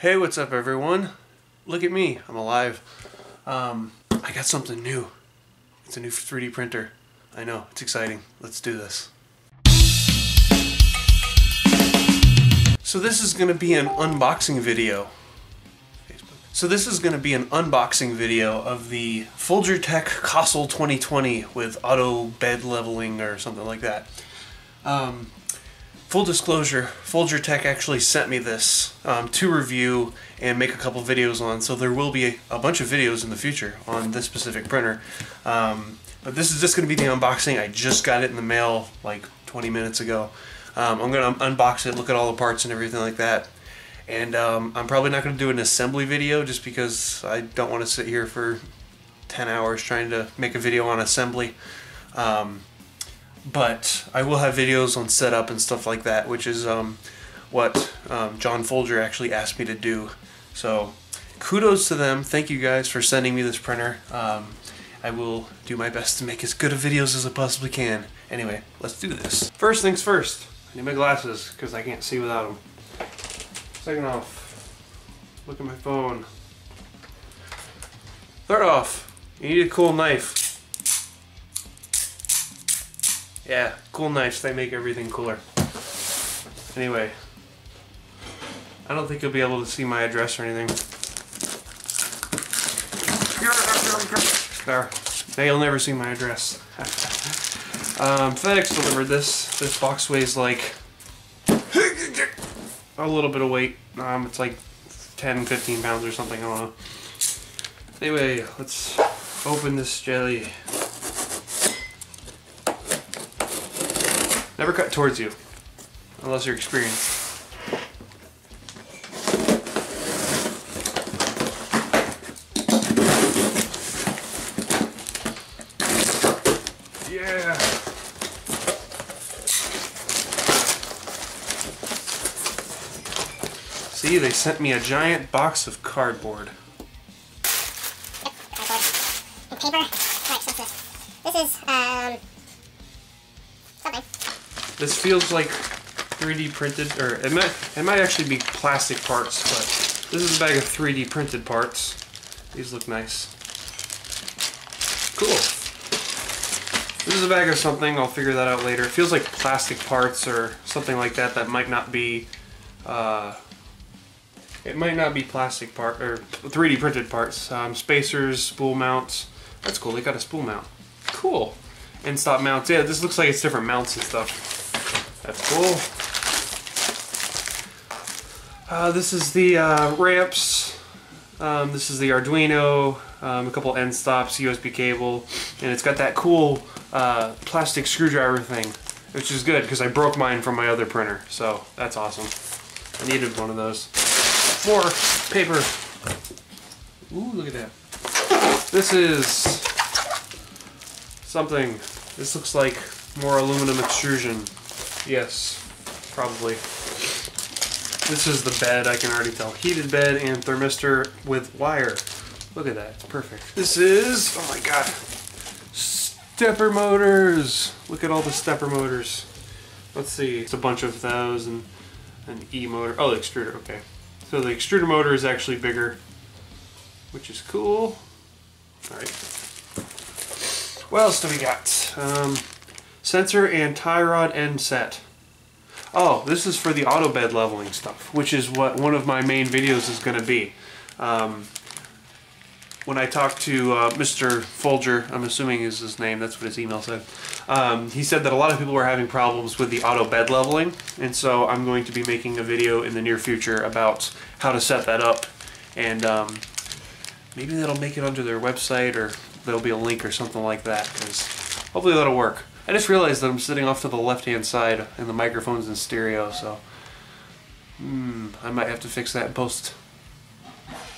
Hey, what's up everyone? Look at me, I'm alive. Um, I got something new. It's a new 3D printer. I know, it's exciting. Let's do this. So this is gonna be an unboxing video. So this is going to be an unboxing video of the Folgertech Kossel 2020 with auto bed leveling or something like that. Um, full disclosure, Folger Tech actually sent me this um, to review and make a couple videos on, so there will be a, bunch of videos in the future on this specific printer. Um, but this is just going to be the unboxing. I just got it in the mail like 20 minutes ago. Um, I'm going to unbox it, look at all the parts and everything like that. And um, I'm probably not going to do an assembly video just because I don't want to sit here for 10 hours trying to make a video on assembly. Um, but I will have videos on setup and stuff like that, which is um, what um, John Folger actually asked me to do. So kudos to them. Thank you guys for sending me this printer. Um, I will do my best to make as good of videos as I possibly can. Anyway, let's do this. First things first, I need my glasses because I can't see without them. Second off, look at my phone. Third off, you need a cool knife. Yeah, cool knives, they make everything cooler. Anyway, I don't think you'll be able to see my address or anything. There. Now you'll never see my address. um, FedEx delivered this. This box weighs like a little bit of weight. Um, it's like 10, 15 pounds or something, I don't know. Anyway, let's open this jelly. Never cut towards you, unless you're experienced. See, they sent me a giant box of cardboard. Yep, cardboard. And paper. Alright, so this? This is, um. This feels like 3D printed, or it might, it might actually be plastic parts, but this is a bag of 3D printed parts. These look nice. Cool. This is a bag of something, I'll figure that out later. It feels like plastic parts or something like that that might not be uh, it might not be plastic part or 3D printed parts. Um, spacers, spool mounts. That's cool. They got a spool mount. Cool. And stop mounts. Yeah, this looks like it's different mounts and stuff. Cool. Uh, this is the uh, ramps. Um, this is the Arduino. Um, a couple end stops, USB cable, and it's got that cool uh, plastic screwdriver thing, which is good because I broke mine from my other printer. So that's awesome. I needed one of those. More paper. Ooh, look at that. This is something. This looks like more aluminum extrusion. Yes, probably. This is the bed, I can already tell. Heated bed and thermistor with wire. Look at that, it's perfect. This is, oh my god, stepper motors. Look at all the stepper motors. Let's see, it's a bunch of those and an E motor. Oh, the extruder, okay. So the extruder motor is actually bigger, which is cool. All right. What else do we got? Um, sensor and tie rod end set. Oh, this is for the auto bed leveling stuff, which is what one of my main videos is going to be. Um, when I talked to uh, Mr. Folger, I'm assuming is his name, that's what his email said, um, he said that a lot of people were having problems with the auto bed leveling, and so I'm going to be making a video in the near future about how to set that up, and um, maybe that'll make it onto their website, or there'll be a link or something like that, because hopefully that'll work. I just realized that I'm sitting off to the left-hand side, and the microphone's in stereo, so hmm, I might have to fix that in post.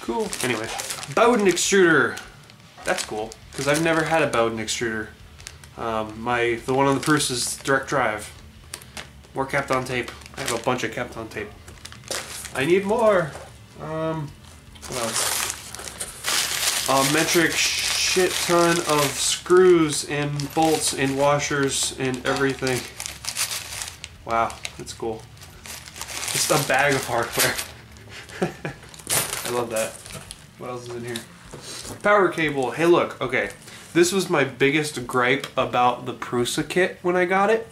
Cool. Anyway, Bowden extruder. That's cool because I've never had a Bowden extruder. Um, my the one on the Prusa is direct drive. More Kapton tape. I have a bunch of Kapton tape. I need more. Um, what else? A metric shit ton of screws and bolts and washers and everything. Wow, that's cool. Just a bag of hardware. I love that. What else is in here? Power cable. Hey, look. Okay, this was my biggest gripe about the Prusa kit when I got it.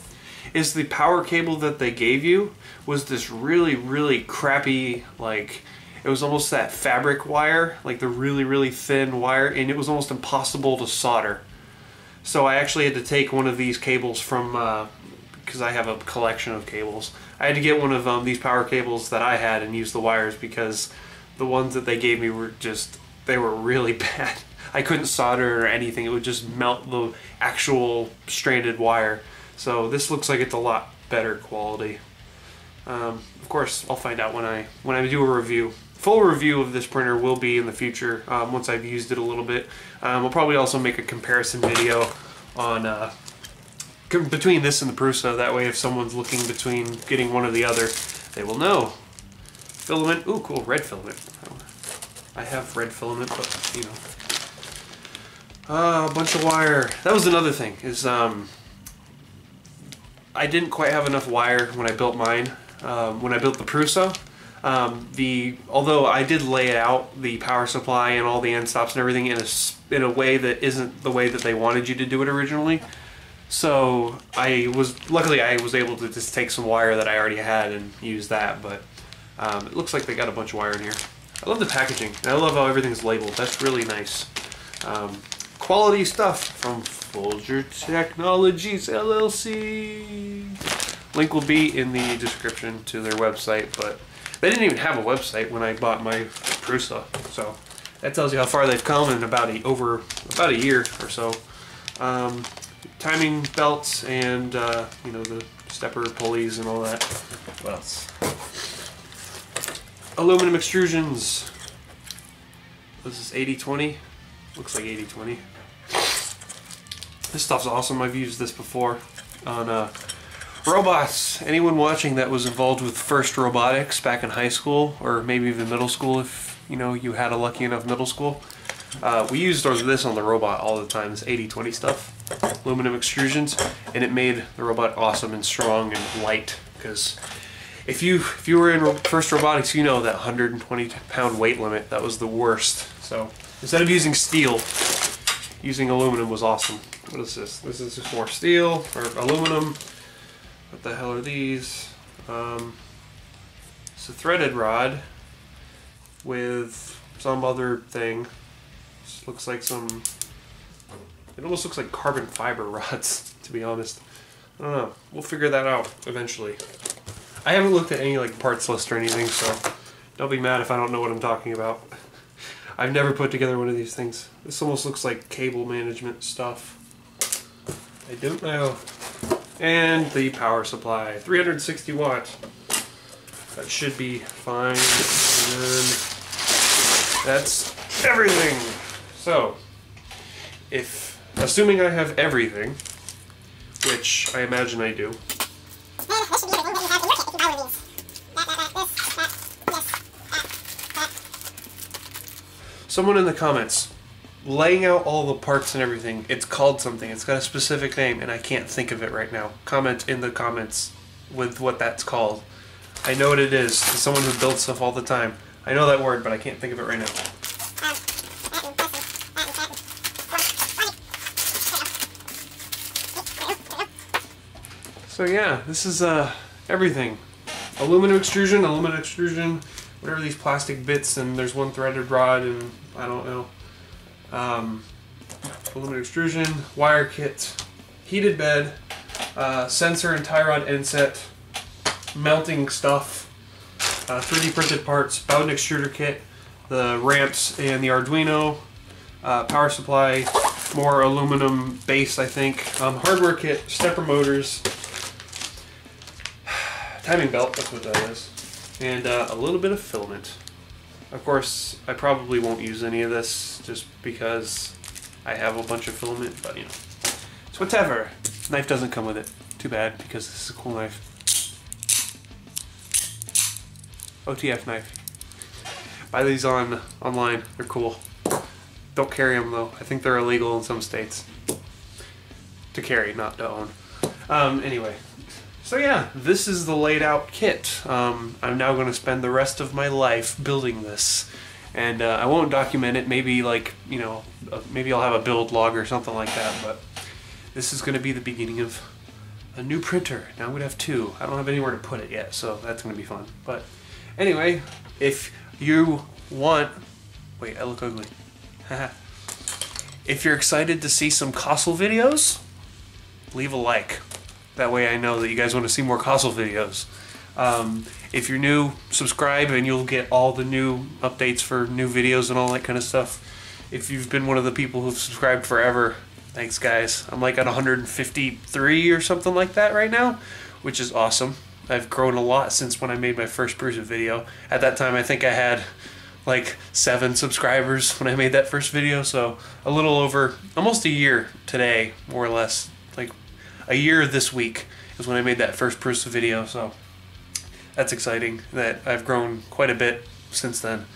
Is the power cable that they gave you was this really, really crappy, like, it was almost that fabric wire, like the really, really thin wire, and it was almost impossible to solder. So I actually had to take one of these cables from, because uh, I have a collection of cables. I had to get one of um, these power cables that I had and use the wires because the ones that they gave me were just, they were really bad. I couldn't solder or anything. It would just melt the actual stranded wire. So this looks like it's a lot better quality. Um, of course, I'll find out when I when I do a review. Full review of this printer will be in the future um, once I've used it a little bit. Um, I'll probably also make a comparison video on uh, between this and the Prusa. That way, if someone's looking between getting one or the other, they will know. Filament. Ooh, cool. Red filament. I have red filament, but you know. Uh, a bunch of wire. That was another thing. Is um, I didn't quite have enough wire when I built mine. Um, when I built the Prusa, um, the although I did lay out the power supply and all the end stops and everything in a in a way that isn't the way that they wanted you to do it originally. So I was luckily I was able to just take some wire that I already had and use that. But um, it looks like they got a bunch of wire in here. I love the packaging. I love how everything's labeled. That's really nice. Um, quality stuff from Folger Technologies LLC. Link will be in the description to their website, but they didn't even have a website when I bought my Prusa, so that tells you how far they've come in about a over about a year or so. Um, timing belts and uh, you know the stepper pulleys and all that. What else? Aluminum extrusions. What is this 80-20? Looks like 80-20. This stuff's awesome. I've used this before on uh, robots. Anyone watching that was involved with FIRST Robotics back in high school or maybe even middle school if you know you had a lucky enough middle school. Uh, we used this on the robot all the time, this 80-20 stuff, aluminum extrusions, and it made the robot awesome and strong and light because if you if you were in FIRST Robotics, you know that 120 pound weight limit, that was the worst. So instead of using steel, using aluminum was awesome. What is this? This is just more steel or aluminum. What the hell are these? Um, it's a threaded rod with some other thing. This looks like some. It almost looks like carbon fiber rods, to be honest. I don't know. We'll figure that out eventually. I haven't looked at any like parts list or anything, so don't be mad if I don't know what I'm talking about. I've never put together one of these things. This almost looks like cable management stuff. I don't know. And the power supply, 360 watt. That should be fine. That's everything. So, if, assuming I have everything, which I imagine I do, someone in the comments laying out all the parts and everything. It's called something. It's got a specific name, and I can't think of it right now. Comment in the comments with what that's called. I know what it is. Someone who builds stuff all the time. I know that word, but I can't think of it right now. So yeah, this is uh, everything. Aluminum extrusion, aluminum extrusion, whatever these plastic bits, and there's one threaded rod, and I don't know um, aluminum extrusion, wire kit, heated bed, uh, sensor and tie rod end set, melting stuff, uh, 3D printed parts, Bowden extruder kit, the ramps and the Arduino, uh, power supply, more aluminum base I think, um, hardware kit, stepper motors, timing belt, that's what that is, and uh, a little bit of filament. Of course, I probably won't use any of this just because I have a bunch of filament, but you know. It's whatever. Knife doesn't come with it. Too bad, because this is a cool knife. OTF knife. Buy these on online. They're cool. Don't carry them though. I think they're illegal in some states. To carry, not to own. Um, anyway, so yeah, this is the laid out kit. Um, I'm now going to spend the rest of my life building this. and uh, I won't document it. Maybe like you know, uh, maybe I'll have a build log or something like that. But this is going to be the beginning of a new printer. Now I'm going to have two. I don't have anywhere to put it yet, so that's going to be fun. But anyway, if you want, wait, I look ugly. if you're excited to see some Kossel videos, leave a like. That way I know that you guys want to see more Kossel videos. Um, if you're new, subscribe and you'll get all the new updates for new videos and all that kind of stuff. If you've been one of the people who've subscribed forever, thanks guys. I'm like at 153 or something like that right now, which is awesome. I've grown a lot since when I made my first Prusa video. At that time, I think I had like seven subscribers when I made that first video, so a little over, almost a year today, more or less. A year this week is when I made that first Prusa video, so that's exciting that I've grown quite a bit since then.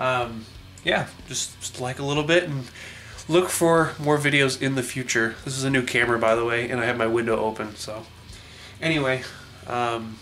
Um, yeah, just, just like a little bit and look for more videos in the future. This is a new camera, by the way, and I have my window open, so. Anyway, um,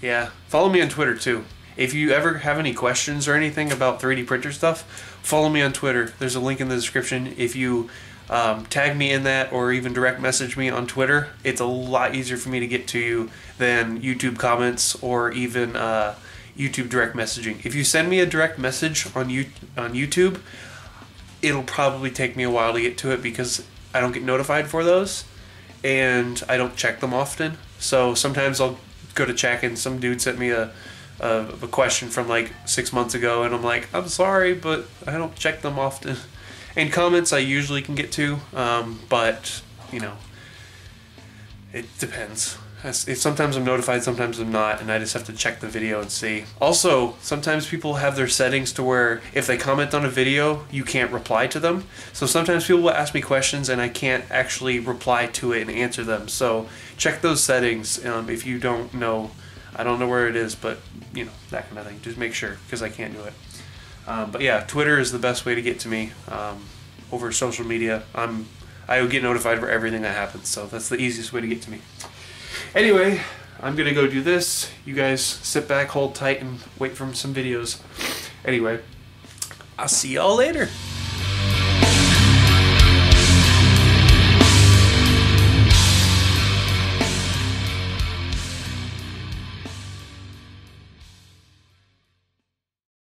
yeah, follow me on Twitter too. If you ever have any questions or anything about 3D printer stuff, follow me on Twitter. There's a link in the description. If you um, tag me in that or even direct message me on Twitter, it's a lot easier for me to get to you than YouTube comments or even uh, YouTube direct messaging. If you send me a direct message on you on YouTube, it'll probably take me a while to get to it because I don't get notified for those and I don't check them often. So sometimes I'll go to check and some dude sent me a, a, a question from like six months ago and I'm like, I'm sorry, but I don't check them often. And comments I usually can get to, um, but you know, it depends. It's, sometimes I'm notified, sometimes I'm not, and I just have to check the video and see. Also, sometimes people have their settings to where if they comment on a video, you can't reply to them. So sometimes people will ask me questions and I can't actually reply to it and answer them. So check those settings um, if you don't know. I don't know where it is, but you know that kind of thing. Just make sure because I can't do it. Um, but yeah, Twitter is the best way to get to me um, over social media. I'm I get notified for everything that happens, so that's the easiest way to get to me. Anyway, I'm gonna go do this. You guys sit back, hold tight, and wait for some videos. Anyway, I'll see y'all later.